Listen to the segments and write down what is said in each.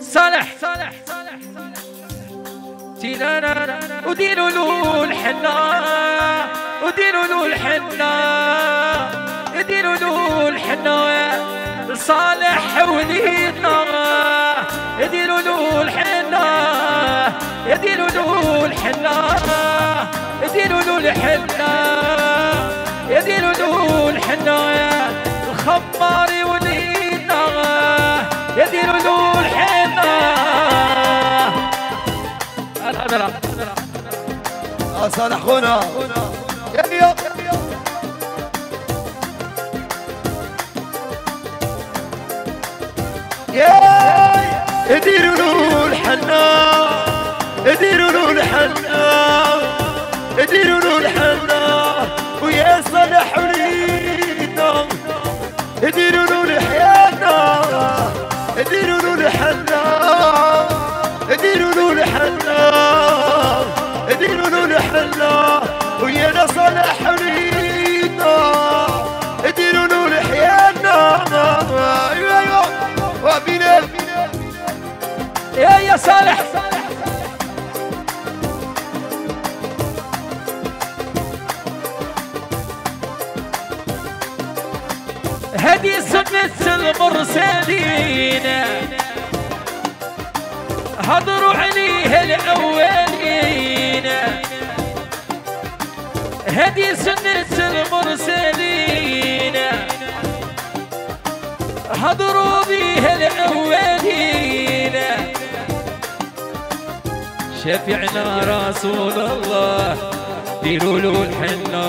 صالح صالح تينا وديروا له الحنة. وديروا له الحنة. يديروا له الحنة. صالح وليدنا يديروا له الحنة. يديروا له الحنة. يديروا له الحنة. يديروا له الحنة. الخمار وليدنا صالح خونا يا يا له الحنا ديروا له الحنا ديروا له الحنا ويا صالح وليدنا ديروا له الحيانا ديروا له الحنا ديروا له الحنا ديروا له الحنا ويا صالح ديروا له الحيانا أيوه أيوه. وبينا يا يا صالح. هدي سنة المرسلين. هضروا عليه الأولين هدي سنة المرسلين. هضروا بيه الأولين شفعنا رسول الله ديروا له الحنة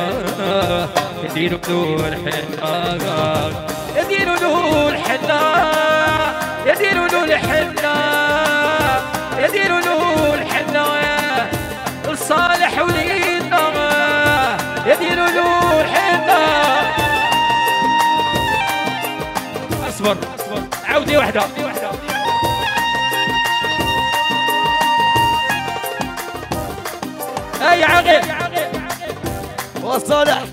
ديروا له الحنة ديروا له الحنة واحدة. أي عقل. وصالح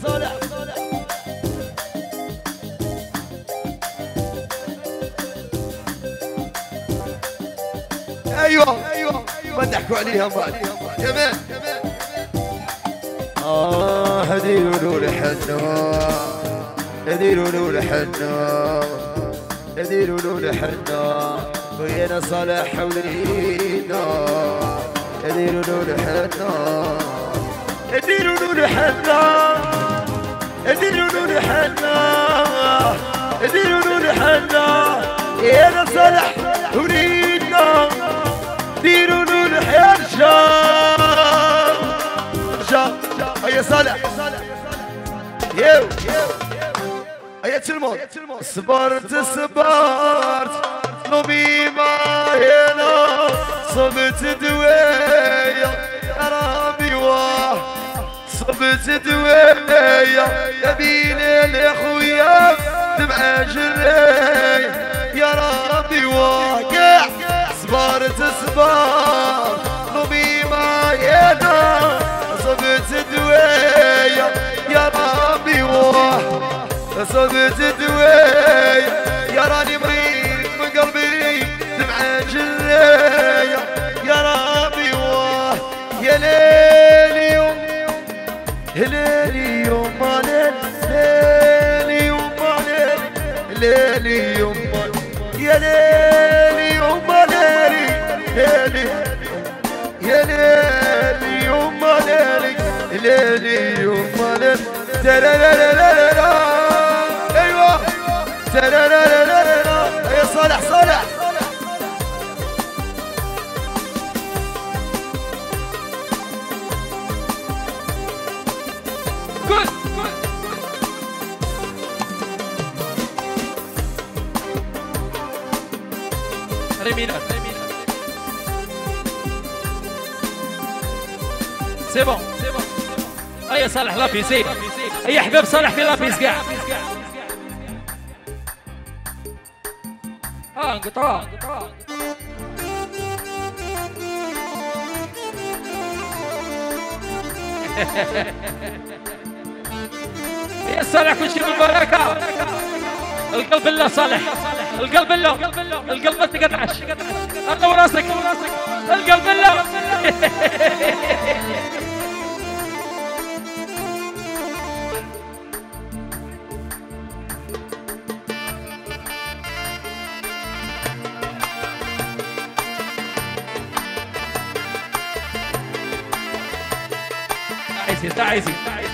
أيوه أيوه. ما تحكوا عليها مال. كمان آه هديروا له الحنة. هديروا له الحنة. هديروا له الحنة ويانا صالح ولينا له الحنة هديروا له الحنة هديروا له الحنة يانا صالح هيا تلمون صبرت صبرت نومي ما هنا صبت دوية يا ربي واه. صبت دوية يا بين الاخويا دمع جري يا ربي واه. صبرت صبر صبت دوية يا راني مريض من قلبي دمعة جرية يا ربي واه يا ليلي يوم ليلي يوم ليل ليلي يوم ليل ليلي يوم يا ليلي يوم ليلي ليلي يا ليلي يوم ليلي ليلي يوم ليل ترى أيوه ترى يا صالح صالح. قول ريمينا c'est bon c'est bon أي صالح لابيس؟ أي حباب صالح في لابيس كاع آه انقطاع يا صالح كل شيء بالبركه القلب الله صالح. القلب له القلب ما تقطعش. أقوى راسك. القلب له está Isaac.